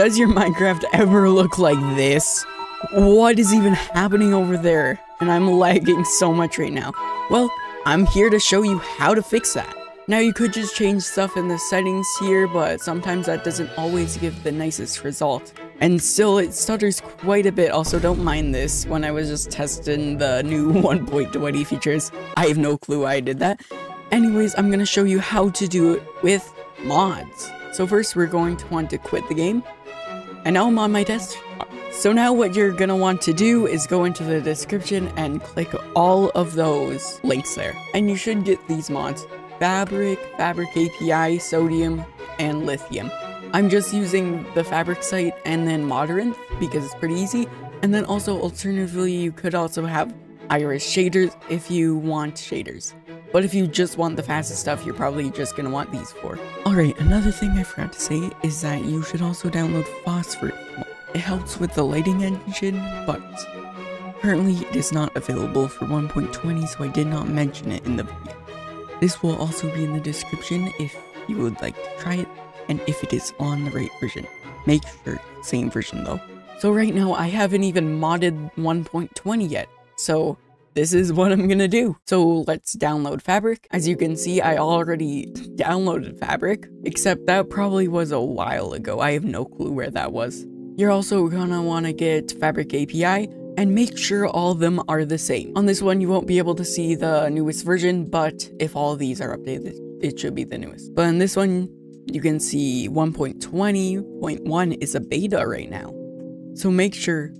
Does your Minecraft ever look like this? What is even happening over there? And I'm lagging so much right now. Well, I'm here to show you how to fix that. Now you could just change stuff in the settings here, but sometimes that doesn't always give the nicest result. And still, it stutters quite a bit, also don't mind this, when I was just testing the new 1.20 features. I have no clue why I did that. Anyways, I'm gonna show you how to do it with mods. So first, we're going to want to quit the game. And now I'm on my desktop. So now what you're gonna want to do is go into the description and click all of those links there. And you should get these mods. Fabric, Fabric API, Sodium, and Lithium. I'm just using the Fabric site and then Modrinth because it's pretty easy. And then also alternatively, you could also have Iris shaders if you want shaders. But if you just want the fastest stuff, you're probably just gonna want these four. Alright, another thing I forgot to say is that you should also download Phosphor. It helps with the lighting engine, but currently it is not available for 1.20, so I did not mention it in the video. This will also be in the description if you would like to try it, and if it is on the right version. Make sure, same version though. So right now, I haven't even modded 1.20 yet, so this is what I'm gonna do. So let's download Fabric. As you can see, I already downloaded Fabric, except that probably was a while ago. I have no clue where that was. You're also gonna wanna get Fabric API, and make sure all of them are the same. On this one, you won't be able to see the newest version, but if all these are updated, it should be the newest. But in this one, you can see 1.20.1 is a beta right now. So make sure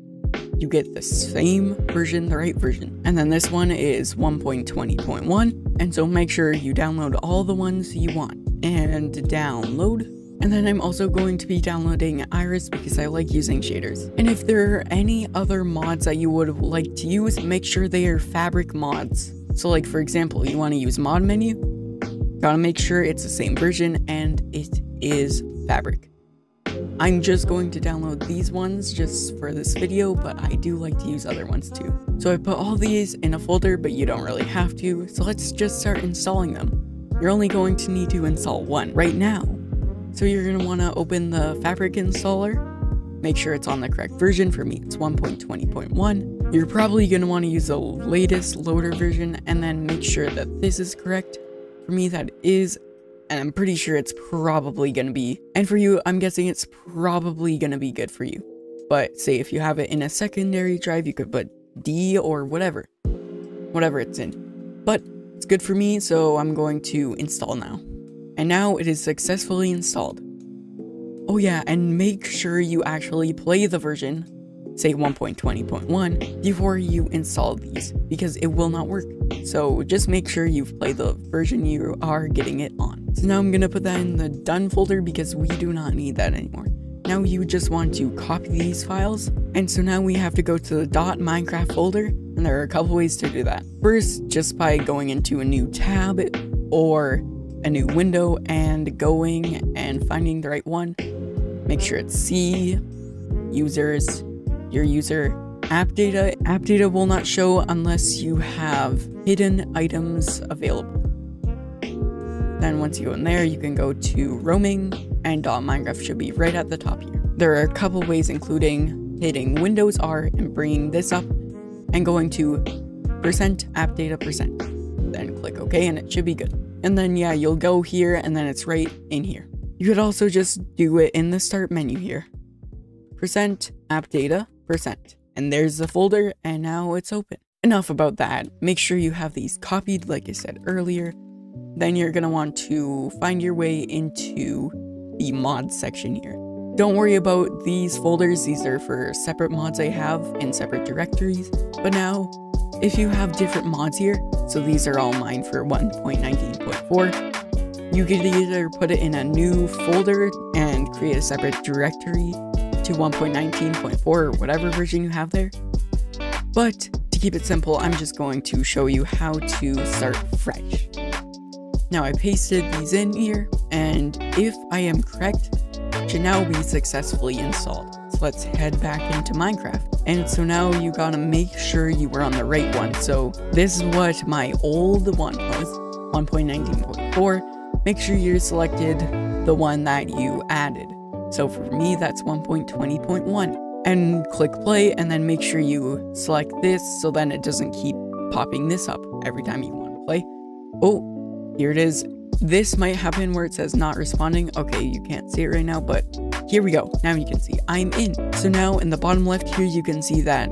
you get the same version, the right version. And then this one is 1.20.1, and so make sure you download all the ones you want. And download and then I'm also going to be downloading Iris because I like using shaders. And if there are any other mods that you would like to use, make sure they are fabric mods. So like for example, you want to use mod menu, gotta make sure it's the same version and it is fabric. I'm just going to download these ones just for this video, but I do like to use other ones too. So I put all these in a folder, but you don't really have to, so let's just start installing them. You're only going to need to install one right now. So you're going to want to open the Fabric installer, make sure it's on the correct version. For me, it's 1.20.1. You're probably going to want to use the latest loader version and then make sure that this is correct. For me, that is, and I'm pretty sure it's probably to be, and for you, I'm guessing it's probably to be good for you. But say if you have it in a secondary drive, you could put D or whatever, whatever it's in. But it's good for me, so I'm going to install now and now it is successfully installed. Oh yeah, and make sure you actually play the version, say 1.20.1, before you install these, because it will not work. So just make sure you've played the version you are getting it on. So now I'm gonna put that in the done folder because we do not need that anymore. Now you just want to copy these files, and so now we have to go to the .minecraft folder, and there are a couple ways to do that. First, just by going into a new tab, or a new window and going and finding the right one. Make sure it's C, users, your user, app data. App data will not show unless you have hidden items available. Then once you go in there, you can go to roaming and .minecraft should be right at the top here. There are a couple ways including hitting Windows R and bringing this up and going to percent app data percent. Then click OK and it should be good. And then yeah, you'll go here and then it's right in here. You could also just do it in the start menu here. Percent app data percent. And there's the folder and now it's open. Enough about that. Make sure you have these copied like I said earlier. Then you're going to want to find your way into the mods section here. Don't worry about these folders. These are for separate mods I have in separate directories. But now if you have different mods here, so these are all mine for 1.19.4, you could either put it in a new folder and create a separate directory to 1.19.4 or whatever version you have there. But to keep it simple, I'm just going to show you how to start fresh. Now I pasted these in here, and if I am correct, should now be successfully installed. So let's head back into Minecraft. And so now you gotta make sure you were on the right one. So this is what my old one was, 1.19.4. Make sure you selected the one that you added. So for me, that's 1.20.1. And click play and then make sure you select this so then it doesn't keep popping this up every time you want to play. Oh, here it is. This might happen where it says not responding. Okay, you can't see it right now, but here we go. Now you can see I'm in. So now in the bottom left here, you can see that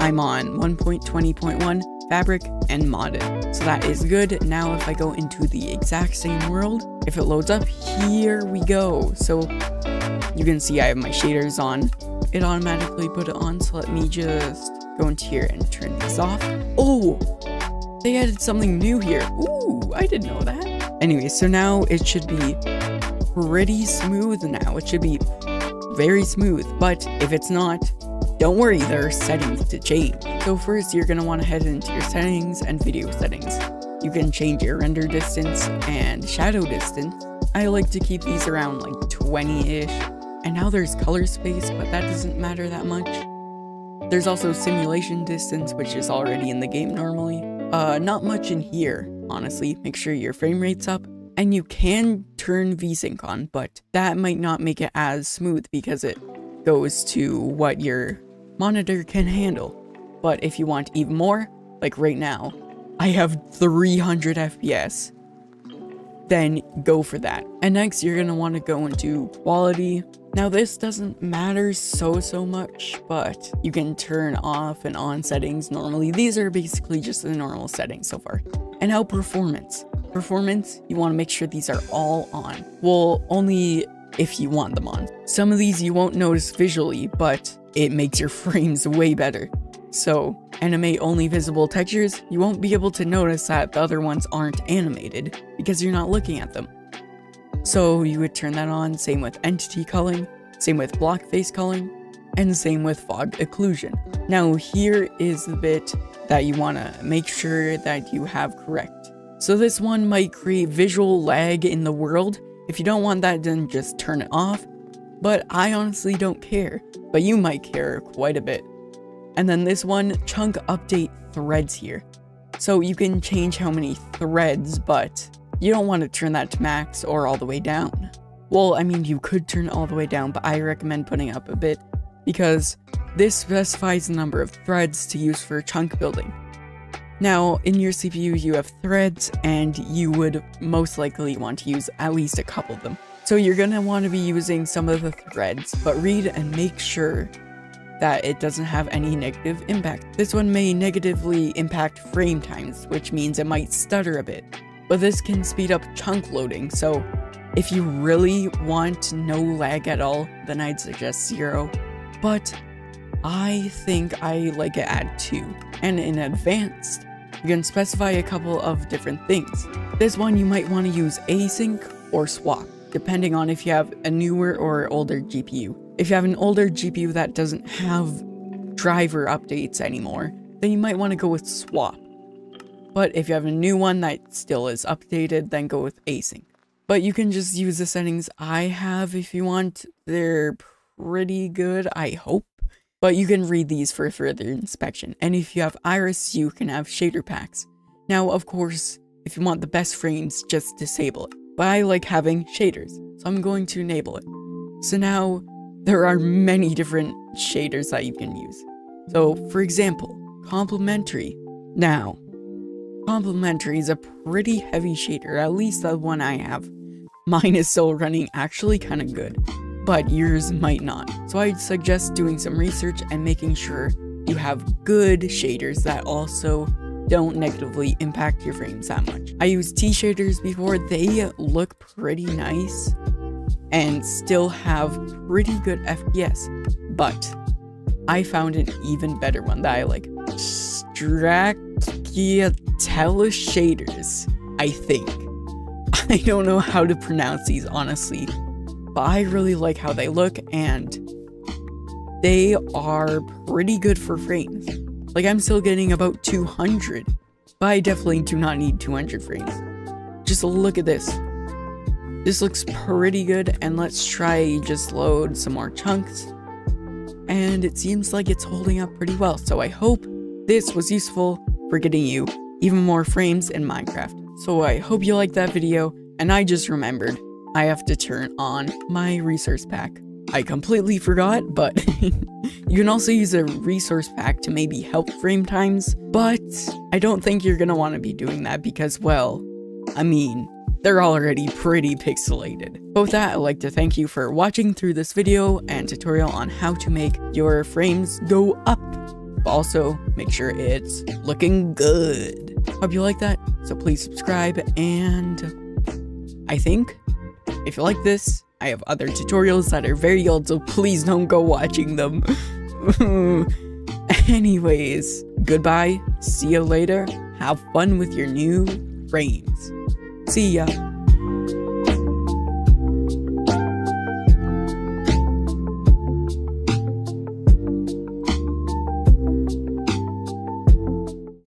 I'm on 1.20.1 fabric and modded. So that is good. Now if I go into the exact same world, if it loads up, here we go. So you can see I have my shaders on. It automatically put it on. So let me just go into here and turn these off. Oh, they added something new here. Ooh, I didn't know that. Anyway, so now it should be pretty smooth now. It should be very smooth, but if it's not, don't worry, there are settings to change. So first, you're want to head into your settings and video settings. You can change your render distance and shadow distance. I like to keep these around like 20-ish. And now there's color space, but that doesn't matter that much. There's also simulation distance, which is already in the game normally. Uh, not much in here, honestly. Make sure your frame rate's up. And you can turn VSync on, but that might not make it as smooth because it goes to what your monitor can handle. But if you want even more, like right now, I have 300 FPS, then go for that. And next, you're gonna wanna go into quality. Now this doesn't matter so, so much, but you can turn off and on settings normally. These are basically just the normal settings so far. And now performance. Performance, you wanna make sure these are all on. Well, only if you want them on. Some of these you won't notice visually, but it makes your frames way better. So, animate only visible textures, you won't be able to notice that the other ones aren't animated because you're not looking at them. So you would turn that on, same with entity culling, same with block face culling, and same with fog occlusion. Now here is the bit that you want to make sure that you have correct. So this one might create visual lag in the world. If you don't want that, then just turn it off. But I honestly don't care, but you might care quite a bit. And then this one, chunk update threads here. So you can change how many threads, but you don't want to turn that to max or all the way down. Well, I mean, you could turn it all the way down, but I recommend putting up a bit because this specifies the number of threads to use for chunk building. Now, in your CPU, you have threads, and you would most likely want to use at least a couple of them. So you're going to want to be using some of the threads, but read and make sure that it doesn't have any negative impact. This one may negatively impact frame times, which means it might stutter a bit, but this can speed up chunk loading, so if you really want no lag at all, then I'd suggest zero, but I think I like it at 2. And in advanced, you can specify a couple of different things. This one you might want to use async or swap, depending on if you have a newer or older GPU. If you have an older GPU that doesn't have driver updates anymore, then you might want to go with swap. But if you have a new one that still is updated, then go with async. But you can just use the settings I have if you want. They're pretty good, I hope. But you can read these for further inspection. And if you have Iris, you can have shader packs. Now, of course, if you want the best frames, just disable it. But I like having shaders, so I'm going to enable it. So now, there are many different shaders that you can use. So, for example, complementary. Now, complementary is a pretty heavy shader, at least the one I have. Mine is still running actually kind of good, but yours might not. So I'd suggest doing some research and making sure you have good shaders that also don't negatively impact your frames that much. I used T shaders before, they look pretty nice, and still have pretty good FPS. But I found an even better one that I like. Stracciatella shaders, I think. I don't know how to pronounce these honestly, but I really like how they look and they are pretty good for frames. Like I'm still getting about 200, but I definitely do not need 200 frames. Just look at this. This looks pretty good, and let's try just load some more chunks. And it seems like it's holding up pretty well, so I hope this was useful for getting you even more frames in Minecraft. So I hope you liked that video, and I just remembered I have to turn on my resource pack. I completely forgot, but you can also use a resource pack to maybe help frame times, but I don't think you're gonna want to be doing that because, well, I mean, they're already pretty pixelated. But with that, I'd like to thank you for watching through this video and tutorial on how to make your frames go up. But also, make sure it's looking good. Hope you like that, so please subscribe, and I think if you like this, I have other tutorials that are very old, so please don't go watching them. Anyways, goodbye, see you later, have fun with your new frames. See ya.